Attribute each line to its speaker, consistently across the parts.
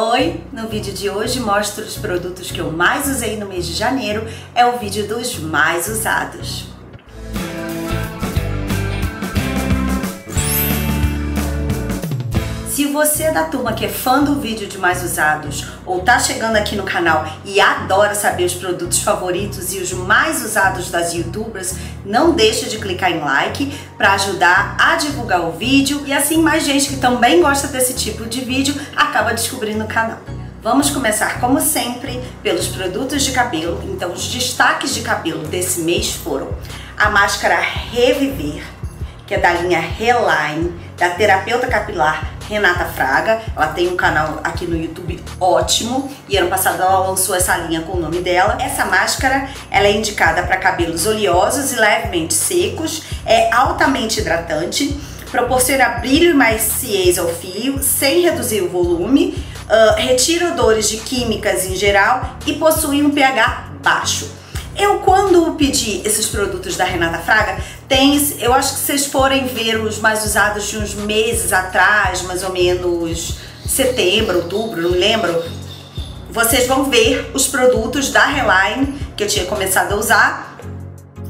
Speaker 1: Oi, no vídeo de hoje mostro os produtos que eu mais usei no mês de janeiro, é o vídeo dos mais usados. Se você é da turma que é fã do vídeo de mais usados ou tá chegando aqui no canal e adora saber os produtos favoritos e os mais usados das youtubers, não deixe de clicar em like para ajudar a divulgar o vídeo e assim mais gente que também gosta desse tipo de vídeo acaba descobrindo o canal. Vamos começar, como sempre, pelos produtos de cabelo. Então, os destaques de cabelo desse mês foram a máscara Reviver, que é da linha Reline, da terapeuta capilar Renata Fraga. Ela tem um canal aqui no YouTube ótimo e ano passado ela lançou essa linha com o nome dela. Essa máscara ela é indicada para cabelos oleosos e levemente secos, é altamente hidratante, proporciona brilho e maciez ao fio sem reduzir o volume, uh, retira odores de químicas em geral e possui um pH baixo. Eu, quando pedi esses produtos da Renata Fraga, tem, eu acho que vocês forem ver os mais usados de uns meses atrás, mais ou menos setembro, outubro, não lembro, vocês vão ver os produtos da Reline que eu tinha começado a usar.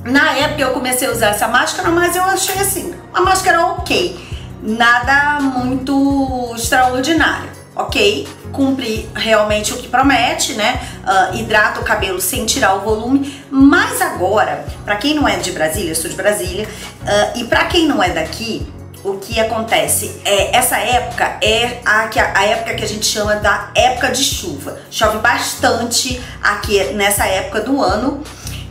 Speaker 1: Na época eu comecei a usar essa máscara, mas eu achei assim, uma máscara ok, nada muito extraordinário ok? Cumpre realmente o que promete, né? Uh, hidrata o cabelo sem tirar o volume. Mas agora, para quem não é de Brasília, eu sou de Brasília, uh, e para quem não é daqui, o que acontece é essa época é a, a época que a gente chama da época de chuva. Chove bastante aqui nessa época do ano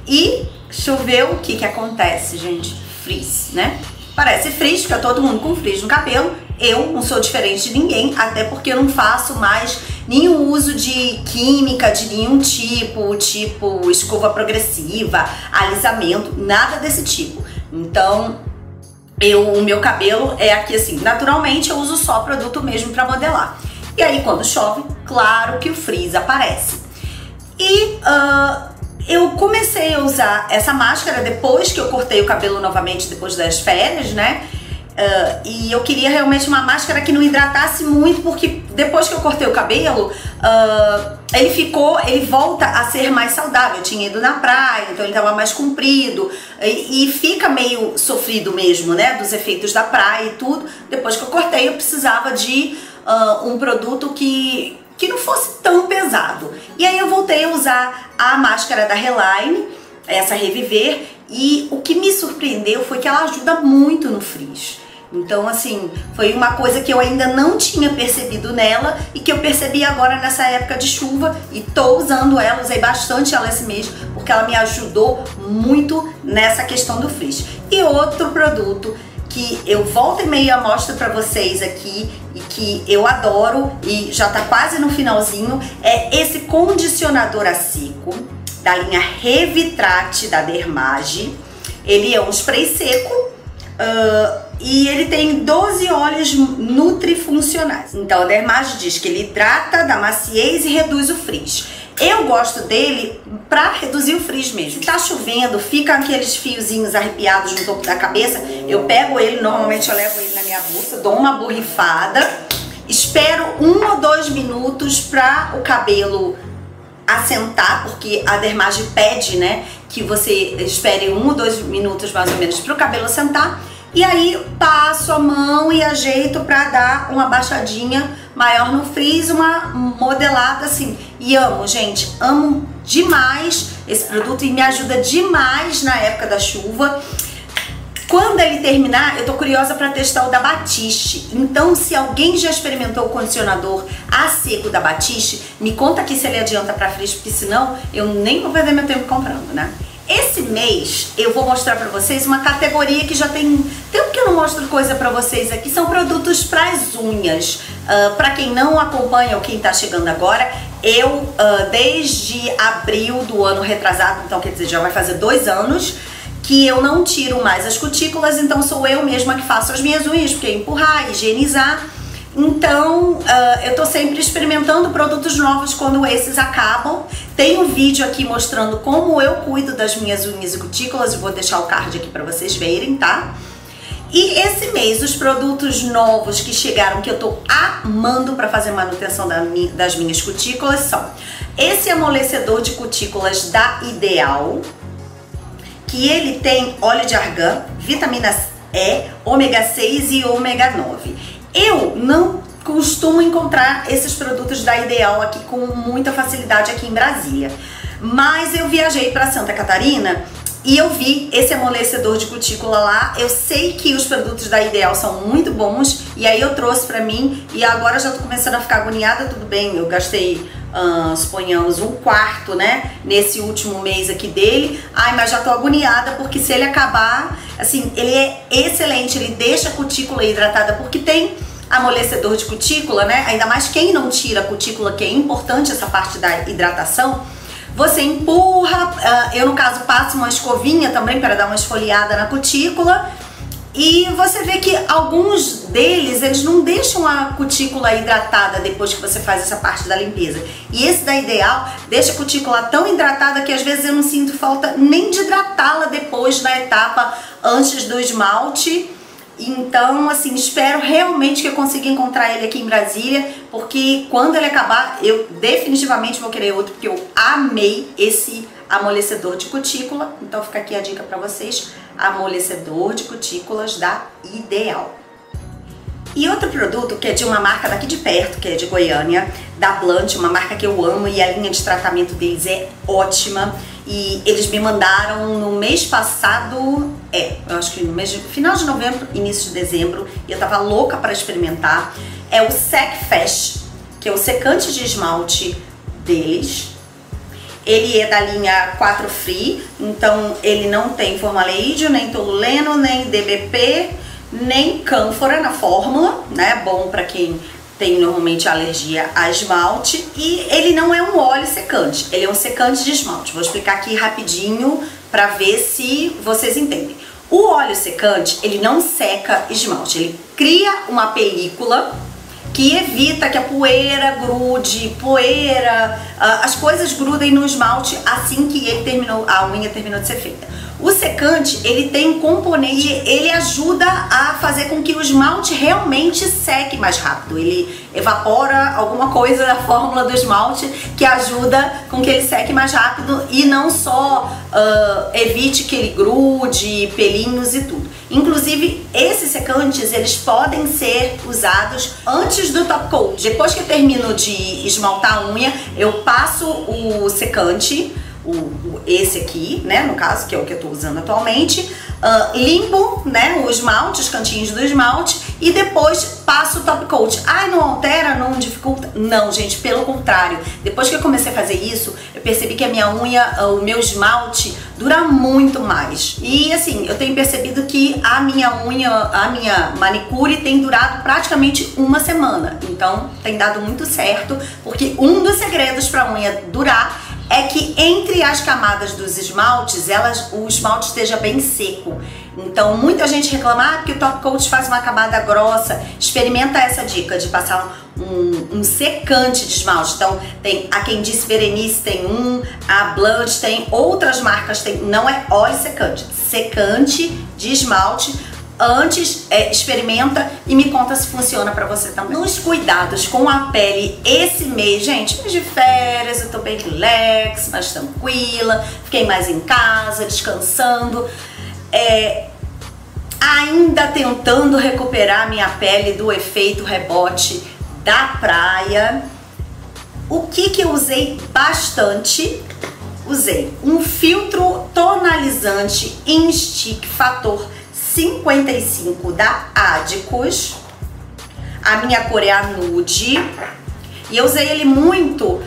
Speaker 1: e choveu, o que que acontece, gente? Frizz, né? Parece frizz, fica todo mundo com frizz no cabelo eu não sou diferente de ninguém, até porque eu não faço mais nenhum uso de química de nenhum tipo, tipo escova progressiva, alisamento, nada desse tipo. Então, eu, o meu cabelo é aqui assim, naturalmente eu uso só produto mesmo para modelar. E aí quando chove, claro que o frizz aparece. E uh, eu comecei a usar essa máscara depois que eu cortei o cabelo novamente, depois das férias, né? Uh, e eu queria realmente uma máscara que não hidratasse muito, porque depois que eu cortei o cabelo, uh, ele ficou, ele volta a ser mais saudável. Eu tinha ido na praia, então ele estava mais comprido e, e, fica meio sofrido mesmo, né? Dos efeitos da praia e tudo. Depois que eu cortei, eu precisava de uh, um produto que, que não fosse tão pesado. E aí eu voltei a usar a máscara da Reline, essa Reviver, e o que me surpreendeu foi que ela ajuda muito no frizz. Então, assim, foi uma coisa que eu ainda não tinha percebido nela e que eu percebi agora nessa época de chuva e tô usando ela, usei bastante ela esse mês porque ela me ajudou muito nessa questão do frizz. E outro produto que eu volta e meia mostro para vocês aqui e que eu adoro e já tá quase no finalzinho é esse condicionador a seco da linha Revitrate da Dermage. Ele é um spray seco uh, e ele tem 12 óleos nutrifuncionais. Então a Dermage diz que ele hidrata, dá maciez e reduz o frizz. Eu gosto dele pra reduzir o frizz mesmo. Tá chovendo, fica aqueles fiozinhos arrepiados no topo da cabeça. Eu pego ele, normalmente eu levo ele na minha bolsa, dou uma borrifada, espero um ou dois minutos pra o cabelo assentar, porque a dermage pede, né, que você espere um ou dois minutos mais ou menos para o cabelo assentar. E aí passo a mão e ajeito para dar uma baixadinha maior no frizz, uma modelada assim. E amo, gente, amo demais esse produto e me ajuda demais na época da chuva. Quando ele terminar, eu tô curiosa para testar o da Batiste. Então, se alguém já experimentou o condicionador a seco da Batiste, me conta aqui se ele adianta para frizz, porque senão eu nem vou perder meu tempo comprando, né? Esse mês eu vou mostrar para vocês uma categoria que já tem mostro coisa para vocês aqui, são produtos para as unhas. Uh, para quem não acompanha ou quem tá chegando agora, eu uh, desde abril do ano retrasado, então quer dizer, já vai fazer dois anos, que eu não tiro mais as cutículas, então sou eu mesma que faço as minhas unhas, porque é empurrar, higienizar. Então, uh, eu tô sempre experimentando produtos novos quando esses acabam. Tem um vídeo aqui mostrando como eu cuido das minhas unhas e cutículas, eu vou deixar o card aqui para vocês verem, tá? E esse mês, os produtos novos que chegaram, que eu tô amando para fazer manutenção das minhas cutículas são esse amolecedor de cutículas da Ideal, que ele tem óleo de argan, vitamina E, ômega 6 e ômega 9. Eu não costumo encontrar esses produtos da Ideal aqui com muita facilidade aqui em Brasília. Mas eu viajei para Santa Catarina e eu vi esse amolecedor de cutícula lá. Eu sei que os produtos da Ideal são muito bons e aí eu trouxe para mim e agora já tô começando a ficar agoniada, tudo bem. Eu gastei, uh, suponhamos, um quarto, né, nesse último mês aqui dele. Ai, mas já tô agoniada porque se ele acabar, assim, ele é excelente, ele deixa a cutícula hidratada porque tem amolecedor de cutícula, né? Ainda mais quem não tira a cutícula, que é importante essa parte da hidratação você empurra, ah, eu no caso passo uma escovinha também para dar uma esfoliada na cutícula e você vê que alguns deles, eles não deixam a cutícula hidratada depois que você faz essa parte da limpeza. E esse da Ideal deixa a cutícula tão hidratada que às vezes eu não sinto falta nem de hidratá-la depois na etapa antes do esmalte então, assim, espero realmente que eu consiga encontrar ele aqui em Brasília, porque quando ele acabar, eu definitivamente vou querer outro, porque eu amei esse amolecedor de cutícula. Então fica aqui a dica para vocês, amolecedor de cutículas da Ideal. E outro produto que é de uma marca daqui de perto, que é de Goiânia, da Blunt, uma marca que eu amo e a linha de tratamento deles é ótima. E eles me mandaram no mês passado, é, eu acho que no mês de, final de novembro, início de dezembro, e eu tava louca para experimentar. É o Sec Fresh, que é o secante de esmalte deles. Ele é da linha 4 Free, então ele não tem formaldeído, nem toluleno, nem DBP, nem cânfora na fórmula, né? Bom para quem tem normalmente alergia a esmalte e ele não é um óleo secante, ele é um secante de esmalte. Vou explicar aqui rapidinho para ver se vocês entendem. O óleo secante, ele não seca esmalte, ele cria uma película que evita que a poeira grude, poeira, ah, as coisas grudem no esmalte assim que ele terminou, a unha terminou de ser feita. O secante, ele tem componente, ele ajuda a fazer com que o esmalte realmente seque mais rápido. Ele evapora alguma coisa da fórmula do esmalte que ajuda com que ele seque mais rápido e não só uh, evite que ele grude, pelinhos e tudo. Inclusive, esses secantes, eles podem ser usados antes do top coat. Depois que eu termino de esmaltar a unha, eu passo o secante o, o, esse aqui, né, no caso, que é o que eu tô usando atualmente, uh, limpo, né, o esmalte, os cantinhos do esmalte e depois passo o top coat. Ai, não altera, não dificulta? Não, gente, pelo contrário. Depois que eu comecei a fazer isso, eu percebi que a minha unha, uh, o meu esmalte dura muito mais. E assim, eu tenho percebido que a minha unha, a minha manicure tem durado praticamente uma semana. Então, tem dado muito certo, porque um dos segredos para unha durar é que entre as camadas dos esmaltes, elas, o esmalte esteja bem seco. Então, muita gente reclama ah, porque o Top Coat faz uma camada grossa. Experimenta essa dica de passar um, um, secante de esmalte. Então, tem a quem disse Berenice tem um, a Blunt tem, outras marcas tem. Não é óleo secante, secante de esmalte Antes, é, experimenta e me conta se funciona para você também. Nos cuidados com a pele esse mês, gente, mês de férias, eu tô bem relax, mais tranquila, fiquei mais em casa, descansando. É, ainda tentando recuperar minha pele do efeito rebote da praia. O que que eu usei bastante? Usei um filtro tonalizante em stick fator 55 da Adicus. A minha cor é a nude. E eu usei ele muito, uh,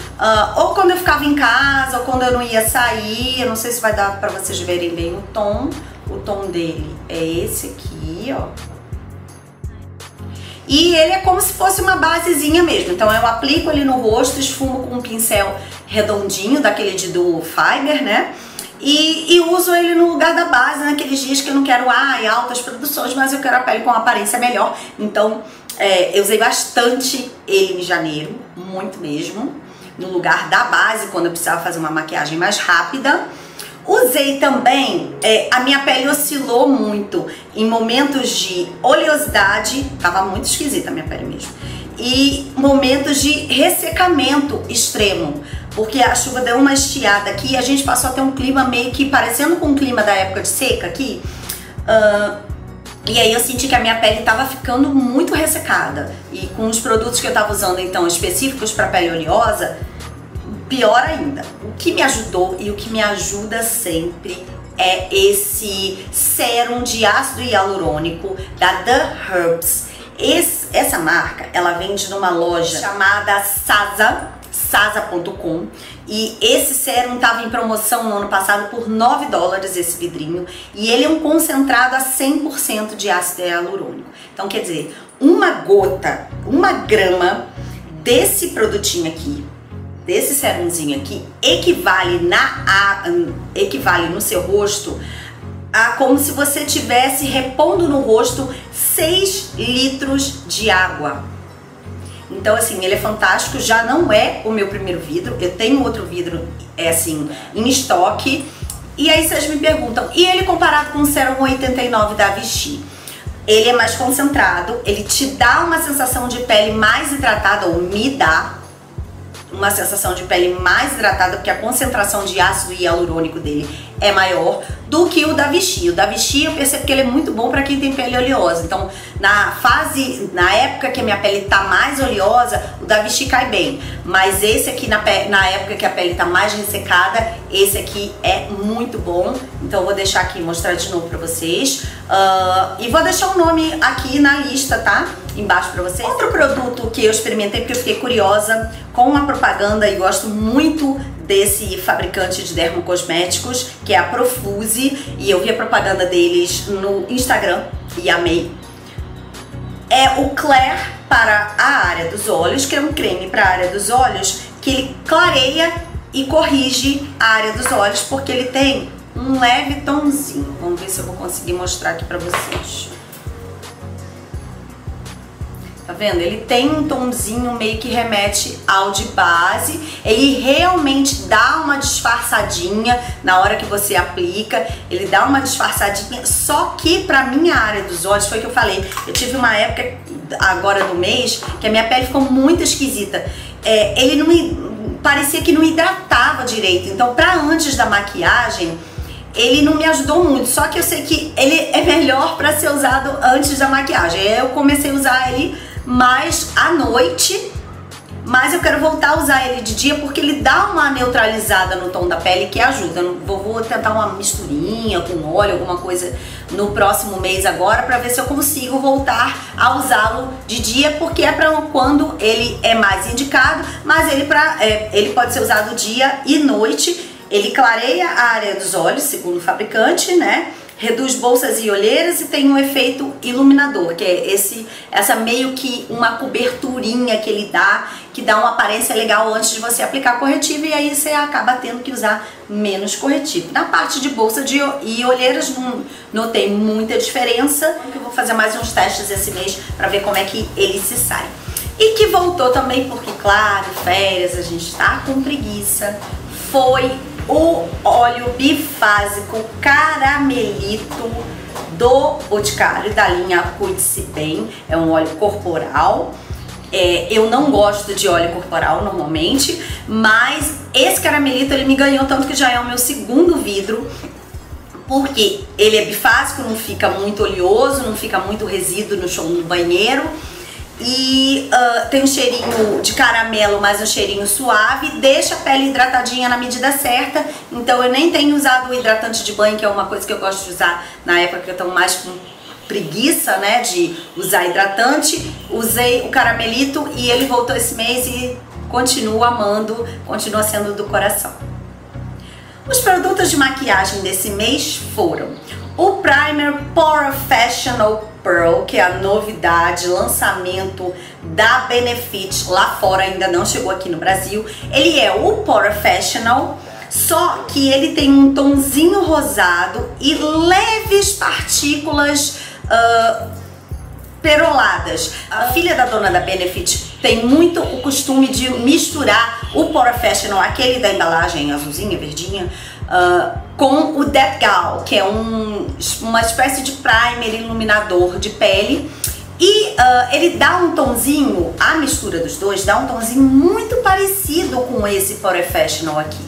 Speaker 1: ou quando eu ficava em casa, ou quando eu não ia sair. Eu não sei se vai dar pra vocês verem bem o tom. O tom dele é esse aqui, ó. E ele é como se fosse uma basezinha mesmo. Então eu aplico ele no rosto, esfumo com um pincel redondinho, daquele de Duo Fiber, né? E, e, uso ele no lugar da base naqueles dias que eu não quero ai, altas produções, mas eu quero a pele com aparência melhor. Então é, eu usei bastante ele em janeiro, muito mesmo, no lugar da base, quando eu precisava fazer uma maquiagem mais rápida. Usei também, é, a minha pele oscilou muito em momentos de oleosidade, tava muito esquisita a minha pele mesmo, e momentos de ressecamento extremo, porque a chuva deu uma estiada aqui e a gente passou a ter um clima meio que parecendo com o clima da época de seca aqui. Uh, e aí eu senti que a minha pele estava ficando muito ressecada. E com os produtos que eu estava usando então específicos para pele oleosa, pior ainda. O que me ajudou e o que me ajuda sempre é esse sérum de ácido hialurônico da The Herbs. Esse, essa marca, ela vende numa loja chamada Sasa, sasa.com e esse sérum estava em promoção no ano passado por 9 dólares esse vidrinho e ele é um concentrado a 100% de ácido hialurônico. Então quer dizer, uma gota, uma grama desse produtinho aqui desse serumzinho aqui equivale na a, equivale no seu rosto a como se você tivesse repondo no rosto 6 litros de água. Então assim, ele é fantástico, já não é o meu primeiro vidro, eu tenho outro vidro é assim em estoque. E aí vocês me perguntam, e ele comparado com o Serum 89 da Vichy? Ele é mais concentrado, ele te dá uma sensação de pele mais hidratada, ou me dá, uma sensação de pele mais hidratada, porque a concentração de ácido hialurônico dele é maior do que o da Vichy. O da Vichy eu percebo que ele é muito bom para quem tem pele oleosa. Então, na fase, na época que a minha pele tá mais oleosa, o da Vichy cai bem. Mas esse aqui, na, na época que a pele tá mais ressecada, esse aqui é muito bom. Então, eu vou deixar aqui, mostrar de novo pra vocês. Uh, e vou deixar o nome aqui na lista, tá? Embaixo pra vocês. Outro produto que eu experimentei porque eu fiquei curiosa com uma propaganda e gosto muito desse fabricante de dermocosméticos, que é a Profuse, e eu vi a propaganda deles no Instagram e amei. É o Claire para a área dos olhos, que é um creme para a área dos olhos, que ele clareia e corrige a área dos olhos, porque ele tem um leve tomzinho. Vamos ver se eu vou conseguir mostrar aqui para vocês. Tá vendo? Ele tem um tomzinho meio que remete ao de base. Ele realmente dá uma disfarçadinha na hora que você aplica. Ele dá uma disfarçadinha. Só que pra minha área dos olhos, foi o que eu falei. Eu tive uma época, agora do mês, que a minha pele ficou muito esquisita. É, ele não parecia que não hidratava direito. Então, pra antes da maquiagem, ele não me ajudou muito, só que eu sei que ele é melhor para ser usado antes da maquiagem. Eu comecei a usar ele mais à noite, mas eu quero voltar a usar ele de dia porque ele dá uma neutralizada no tom da pele que ajuda. Eu vou, vou tentar uma misturinha com óleo, alguma coisa no próximo mês agora para ver se eu consigo voltar a usá-lo de dia, porque é para quando ele é mais indicado, mas ele, pra, é, ele pode ser usado dia e noite. Ele clareia a área dos olhos, segundo o fabricante, né? Reduz bolsas e olheiras e tem um efeito iluminador, que é esse essa meio que uma coberturinha que ele dá, que dá uma aparência legal antes de você aplicar corretivo e aí você acaba tendo que usar menos corretivo. Na parte de bolsa de, e olheiras não notei muita diferença, eu vou fazer mais uns testes esse mês para ver como é que ele se sai. E que voltou também porque, claro, férias, a gente tá com preguiça, foi o óleo bifásico caramelito do Boticário, da linha Cuide-se Bem, é um óleo corporal. É, eu não gosto de óleo corporal normalmente, mas esse caramelito ele me ganhou tanto que já é o meu segundo vidro, porque ele é bifásico, não fica muito oleoso, não fica muito resíduo no chão do banheiro e uh, tem um cheirinho de caramelo, mas um cheirinho suave, deixa a pele hidratadinha na medida certa, então eu nem tenho usado o hidratante de banho, que é uma coisa que eu gosto de usar na época que eu tô mais com preguiça, né, de usar hidratante, usei o caramelito e ele voltou esse mês e continuo amando, continua sendo do coração. Os produtos de maquiagem desse mês foram o Primer Professional Pearl, que é a novidade, lançamento da Benefit lá fora, ainda não chegou aqui no Brasil. Ele é o Professional, só que ele tem um tonzinho rosado e leves partículas uh, peroladas. A filha da dona da Benefit tem muito o costume de misturar o Professional, aquele da embalagem azulzinha, verdinha, uh, com o Dead Gal, que é um, uma espécie de primer iluminador de pele. E uh, ele dá um tonzinho, a mistura dos dois dá um tonzinho muito parecido com esse Professional aqui.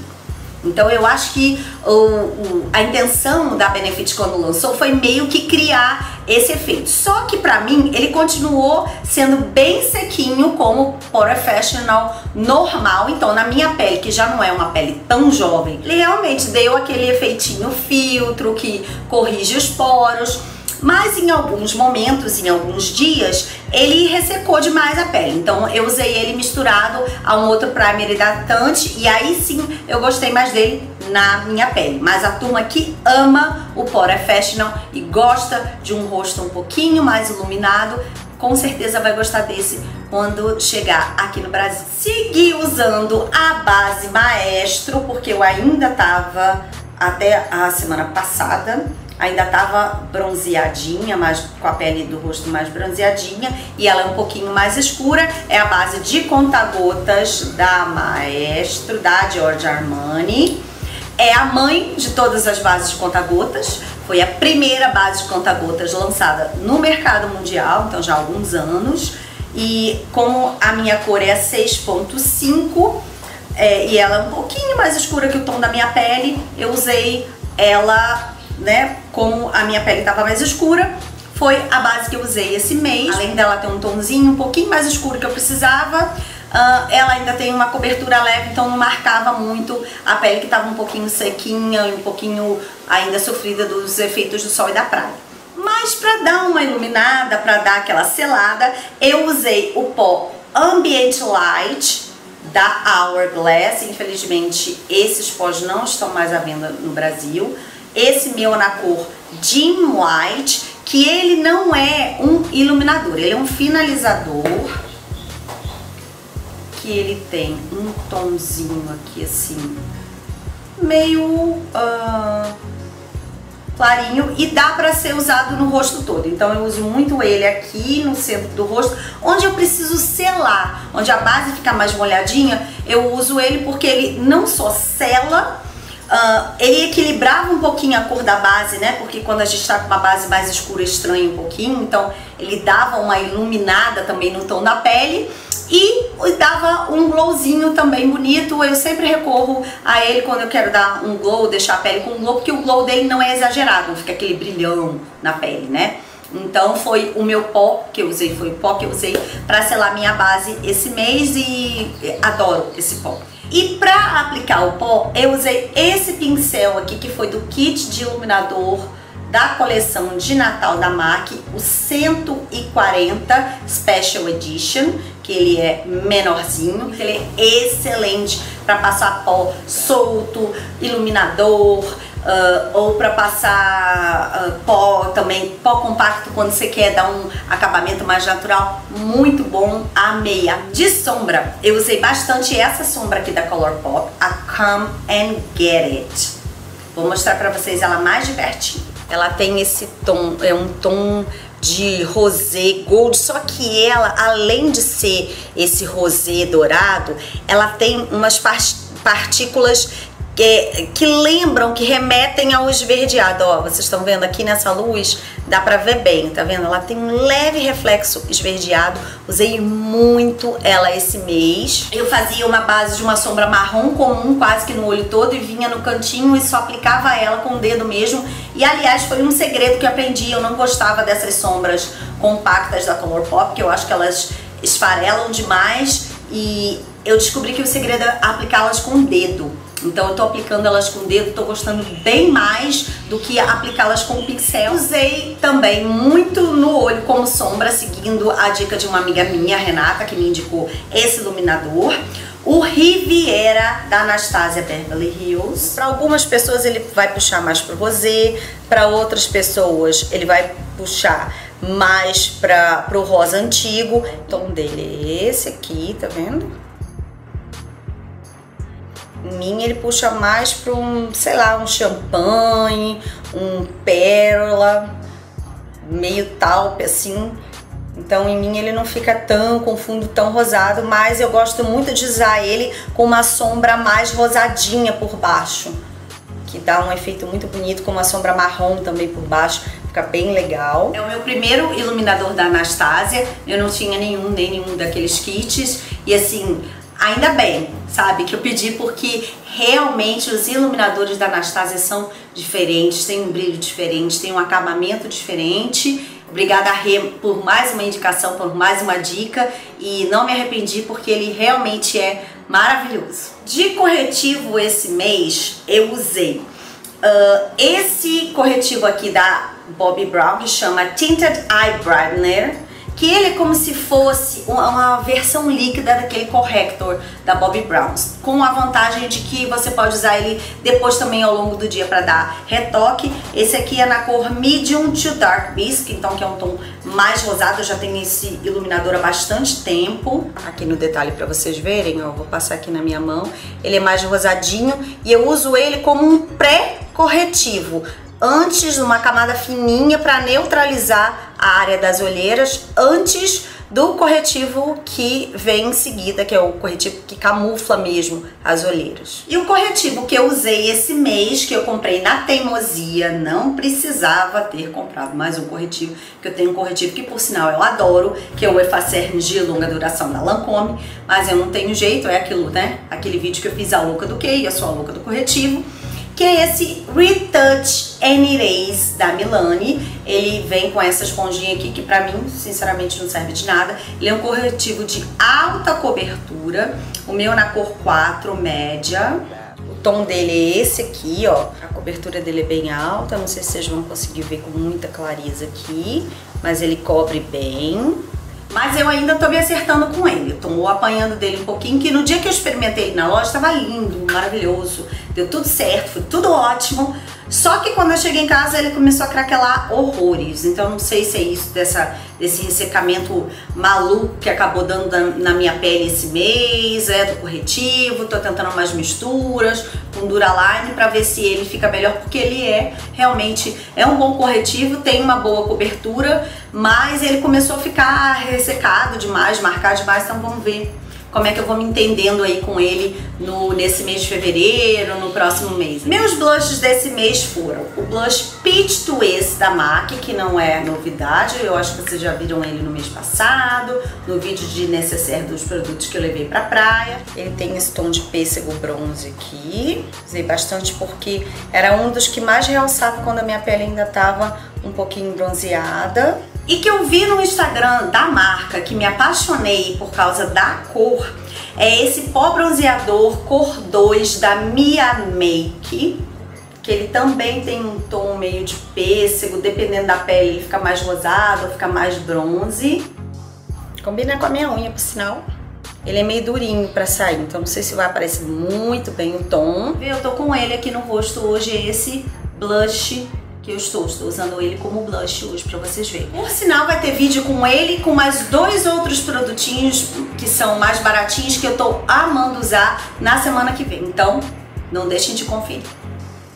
Speaker 1: Então eu acho que o, o, a intenção da Benefit quando lançou foi meio que criar esse efeito. Só que pra mim ele continuou sendo bem sequinho como Professional normal. Então na minha pele, que já não é uma pele tão jovem, ele realmente deu aquele efeitinho filtro que corrige os poros mas em alguns momentos, em alguns dias, ele ressecou demais a pele. Então eu usei ele misturado a um outro primer hidratante e aí sim eu gostei mais dele na minha pele. Mas a turma que ama o Professional e gosta de um rosto um pouquinho mais iluminado, com certeza vai gostar desse quando chegar aqui no Brasil. Segui usando a base Maestro, porque eu ainda tava até a semana passada ainda tava bronzeadinha, mas com a pele do rosto mais bronzeadinha e ela é um pouquinho mais escura. É a base de conta-gotas da Maestro, da Giorgio Armani. É a mãe de todas as bases de conta-gotas. Foi a primeira base de conta-gotas lançada no mercado mundial, então já há alguns anos. E como a minha cor é 6.5 é, e ela é um pouquinho mais escura que o tom da minha pele, eu usei ela né, como a minha pele estava mais escura, foi a base que eu usei esse mês. Além dela ter um tomzinho um pouquinho mais escuro que eu precisava, uh, ela ainda tem uma cobertura leve, então não marcava muito a pele que estava um pouquinho sequinha e um pouquinho ainda sofrida dos efeitos do sol e da praia. Mas para dar uma iluminada, para dar aquela selada, eu usei o pó Ambient Light da Hourglass. Infelizmente, esses pós não estão mais à venda no Brasil esse meu na cor Dim White, que ele não é um iluminador, ele é um finalizador, que ele tem um tomzinho aqui assim, meio uh, clarinho e dá para ser usado no rosto todo. Então eu uso muito ele aqui no centro do rosto, onde eu preciso selar, onde a base fica mais molhadinha, eu uso ele porque ele não só sela, Uh, ele equilibrava um pouquinho a cor da base, né? Porque quando a gente está com uma base mais escura, estranha um pouquinho. Então, ele dava uma iluminada também no tom da pele. E dava um glowzinho também bonito. Eu sempre recorro a ele quando eu quero dar um glow, deixar a pele com um glow, porque o glow dele não é exagerado, não fica aquele brilhão na pele, né? Então foi o meu pó que eu usei, foi o pó que eu usei para selar minha base esse mês e adoro esse pó. E para aplicar o pó, eu usei esse pincel aqui que foi do kit de iluminador da coleção de Natal da MAC, o 140 Special Edition, que ele é menorzinho, ele é excelente para passar pó solto, iluminador, Uh, ou para passar uh, pó também, pó compacto quando você quer dar um acabamento mais natural, muito bom, a meia. De sombra, eu usei bastante essa sombra aqui da Colourpop, a Come and Get It. Vou mostrar para vocês ela mais de pertinho. Ela tem esse tom, é um tom de rosé gold, só que ela, além de ser esse rosé dourado, ela tem umas partículas que, que lembram, que remetem ao esverdeado. Ó, vocês estão vendo aqui nessa luz, dá pra ver bem, tá vendo? Ela tem um leve reflexo esverdeado. Usei muito ela esse mês. Eu fazia uma base de uma sombra marrom comum, quase que no olho todo, e vinha no cantinho e só aplicava ela com o dedo mesmo. E aliás, foi um segredo que aprendi. Eu não gostava dessas sombras compactas da Colourpop, que eu acho que elas esfarelam demais. E eu descobri que o segredo é aplicá-las com o dedo. Então eu tô aplicando elas com o dedo, tô gostando bem mais do que aplicá-las com o pincel. Usei também muito no olho como sombra, seguindo a dica de uma amiga minha, Renata, que me indicou esse iluminador. O Riviera da Anastasia Beverly Hills. Para algumas pessoas ele vai puxar mais pro rosé, para outras pessoas ele vai puxar mais para o rosa antigo. O tom dele é esse aqui, tá vendo? Mim ele puxa mais para um, sei lá, um champanhe, um pérola, meio talpe assim. Então em mim ele não fica tão com fundo tão rosado, mas eu gosto muito de usar ele com uma sombra mais rosadinha por baixo,
Speaker 2: que dá um efeito muito bonito, com uma sombra marrom também por baixo, fica bem legal.
Speaker 1: É o meu primeiro iluminador da Anastasia, eu não tinha nenhum, nem nenhum daqueles kits, e assim, ainda bem, sabe, que eu pedi porque realmente os iluminadores da Anastasia são diferentes, têm um brilho diferente, têm um acabamento diferente. Obrigada Rê por mais uma indicação, por mais uma dica e não me arrependi porque ele realmente é maravilhoso. De corretivo esse mês eu usei uh, esse corretivo aqui da Bobbi Brown que chama Tinted Eye Brightener que ele é como se fosse uma versão líquida daquele corrector da Bobbi Brown, com a vantagem de que você pode usar ele depois também ao longo do dia para dar retoque. Esse aqui é na cor Medium to Dark Bisque, então que é um tom mais rosado, eu já tenho esse iluminador há bastante tempo. Aqui no detalhe para vocês verem, ó, vou passar aqui na minha mão. Ele é mais rosadinho e eu uso ele como um pré-corretivo antes uma camada fininha para neutralizar a área das olheiras antes do corretivo que vem em seguida, que é o corretivo que camufla mesmo as olheiras. E o corretivo que eu usei esse mês, que eu comprei na teimosia, não precisava ter comprado mais um corretivo, que eu tenho um corretivo que por sinal eu adoro, que é o Efacerne de longa duração da Lancome, mas eu não tenho jeito, é aquilo, né? Aquele vídeo que eu fiz a louca do que e a louca do corretivo que é esse Retouch and Erase da Milani. Ele vem com essa esponjinha aqui que pra mim, sinceramente, não serve de nada. Ele é um corretivo de alta cobertura, o meu na cor 4, média. O tom dele é esse aqui, ó. A cobertura dele é bem alta, não sei se vocês vão conseguir ver com muita clareza aqui, mas ele cobre bem. Mas eu ainda tô me acertando com ele. Tô apanhando dele um pouquinho, que no dia que eu experimentei ele na loja, tava lindo, maravilhoso. Deu tudo certo, foi tudo ótimo. Só que quando eu cheguei em casa ele começou a craquelar horrores. Então não sei se é isso dessa, desse ressecamento maluco que acabou dando na minha pele esse mês, é do corretivo, tô tentando umas misturas com Duraline para ver se ele fica melhor, porque ele é realmente é um bom corretivo, tem uma boa cobertura, mas ele começou a ficar ressecado demais, marcar demais, então vamos ver como é que eu vou me entendendo aí com ele no, nesse mês de fevereiro, no próximo mês. Meus blushes desse mês foram o blush Peach Twist da MAC, que não é novidade, eu acho que vocês já viram ele no mês passado, no vídeo de necessaire dos produtos que eu levei pra praia. Ele tem esse tom de pêssego bronze aqui, usei bastante porque era um dos que mais realçava quando a minha pele ainda tava um pouquinho bronzeada e que eu vi no Instagram da marca que me apaixonei por causa da cor é esse pó bronzeador cor 2 da Mia Make que ele também tem um tom meio de pêssego, dependendo da pele ele fica mais rosado, fica mais bronze. Combina com a minha unha, por sinal. Ele é meio durinho pra sair, então não sei se vai aparecer muito bem o tom. Eu tô com ele aqui no rosto hoje, esse blush que eu estou. Estou usando ele como blush hoje para vocês verem. Por sinal, vai ter vídeo com ele com mais dois outros produtinhos que são mais baratinhos que eu estou amando usar na semana que vem. Então, não deixem de conferir.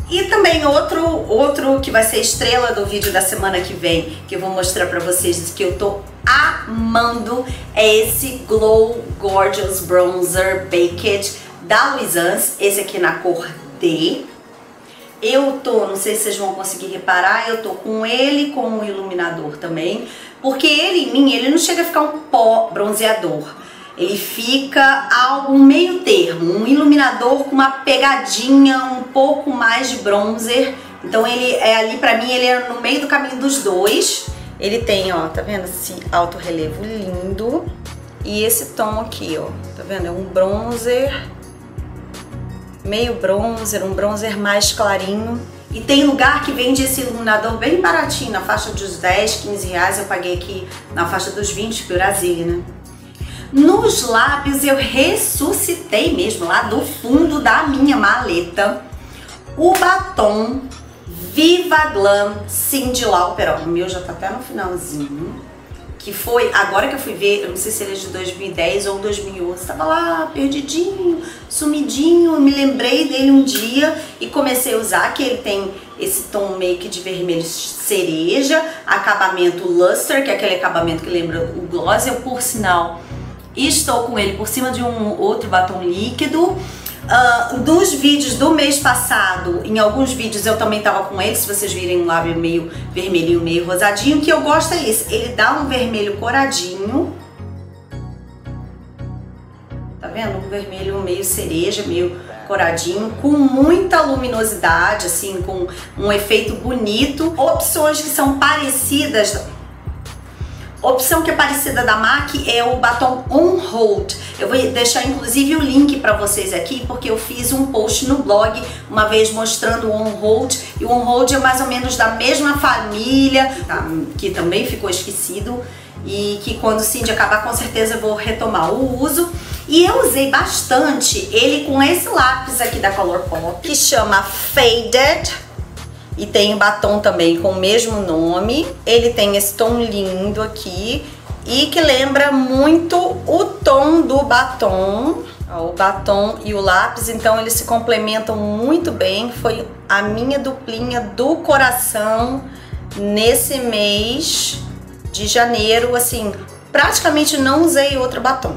Speaker 1: E também outro, outro que vai ser estrela do vídeo da semana que vem, que eu vou mostrar pra vocês que eu tô amando, é esse Glow Gorgeous Bronzer Baked da Luisans, esse aqui na cor D. Eu tô, não sei se vocês vão conseguir reparar, eu tô com ele como iluminador também, porque ele em mim, ele não chega a ficar um pó bronzeador. Ele fica algo meio termo, um iluminador com uma pegadinha um pouco mais de bronzer. Então ele é ali pra mim, ele é no meio do caminho dos dois. Ele tem, ó, tá vendo esse alto relevo lindo. E esse tom aqui, ó, tá vendo? É um bronzer meio bronzer, um bronzer mais clarinho. E tem lugar que vende esse iluminador bem baratinho, na faixa dos 10, 15 reais. Eu paguei aqui na faixa dos 20 por Brasília, né? Nos lábios eu ressuscitei mesmo, lá do fundo da minha maleta, o batom Viva Glam Cindy Lauper. O meu já tá até no finalzinho que foi, agora que eu fui ver, eu não sei se ele é de 2010 ou 2011, tava lá perdidinho, sumidinho, eu me lembrei dele um dia e comecei a usar, que ele tem esse tom meio que de vermelho cereja, acabamento luster, que é aquele acabamento que lembra o gloss, eu por sinal estou com ele por cima de um outro batom líquido, Uh, vídeos do mês passado, em alguns vídeos eu também tava com ele, se vocês virem um lábio meio vermelhinho, meio rosadinho, que eu gosto é esse, ele dá um vermelho coradinho, tá vendo? Um vermelho meio cereja, meio coradinho, com muita luminosidade, assim, com um efeito bonito. Opções que são parecidas Opção que é parecida da MAC é o batom On Hold. Eu vou deixar inclusive o link para vocês aqui, porque eu fiz um post no blog uma vez mostrando o On Hold. E o On Hold é mais ou menos da mesma família, tá? que também ficou esquecido. E que quando o Cindy acabar, com certeza eu vou retomar o uso. E eu usei bastante ele com esse lápis aqui da Colourpop, que chama Faded e tem o batom também com o mesmo nome. Ele tem esse tom lindo aqui e que lembra muito o tom do batom. o batom e o lápis, então eles se complementam muito bem. Foi a minha duplinha do coração nesse mês de janeiro, assim, praticamente não usei outro batom.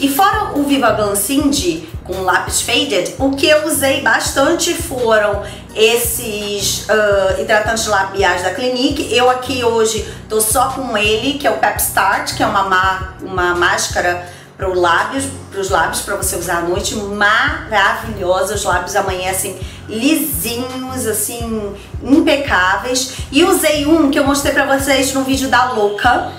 Speaker 1: E fora o Viva Glam Cindy com lápis faded, o que eu usei bastante foram esses uh, hidratantes labiais da Clinique. Eu aqui hoje tô só com ele, que é o Pep Start, que é uma, uma máscara para os lábios, para os lábios para você usar à noite, maravilhosa. Os lábios amanhecem lisinhos, assim, impecáveis. E usei um que eu mostrei para vocês no vídeo da Louca,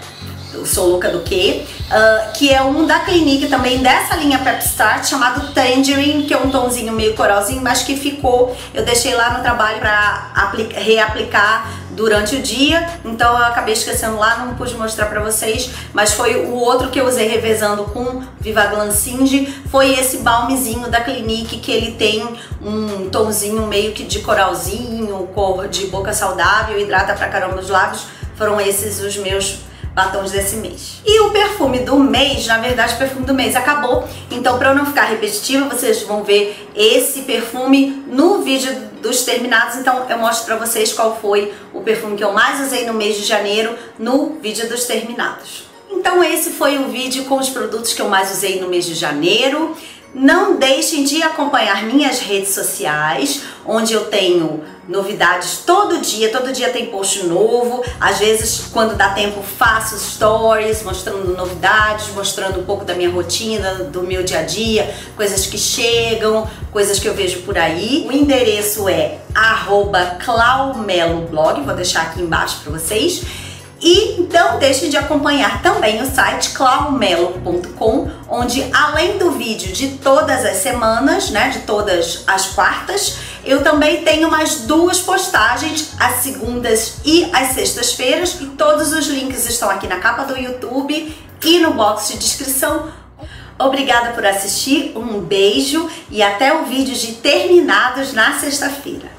Speaker 1: eu sou louca do quê? Uh, que é um da Clinique também, dessa linha Pep Start, chamado Tangerine, que é um tomzinho meio coralzinho, mas que ficou, eu deixei lá no trabalho pra reaplicar durante o dia, então eu acabei esquecendo lá, não pude mostrar pra vocês, mas foi o outro que eu usei revezando com Viva Glam Cindy, foi esse balmezinho da Clinique, que ele tem um tomzinho meio que de coralzinho, cor de boca saudável, hidrata pra caramba os lábios, foram esses os meus batons desse mês. E o perfume do mês, na verdade o perfume do mês acabou, então para eu não ficar repetitiva, vocês vão ver esse perfume no vídeo dos terminados, então eu mostro para vocês qual foi o perfume que eu mais usei no mês de janeiro no vídeo dos terminados. Então esse foi o vídeo com os produtos que eu mais usei no mês de janeiro. Não deixem de acompanhar minhas redes sociais, onde eu tenho novidades todo dia, todo dia tem post novo. Às vezes, quando dá tempo, faço stories mostrando novidades, mostrando um pouco da minha rotina, do meu dia a dia, coisas que chegam, coisas que eu vejo por aí. O endereço é claumeloblog, vou deixar aqui embaixo para vocês. E então deixe de acompanhar também o site claumelo.com, onde além do vídeo de todas as semanas, né, de todas as quartas, eu também tenho mais duas postagens, as segundas e as sextas-feiras, e todos os links estão aqui na capa do YouTube e no box de descrição. Obrigada por assistir, um beijo e até o vídeo de terminados na sexta-feira.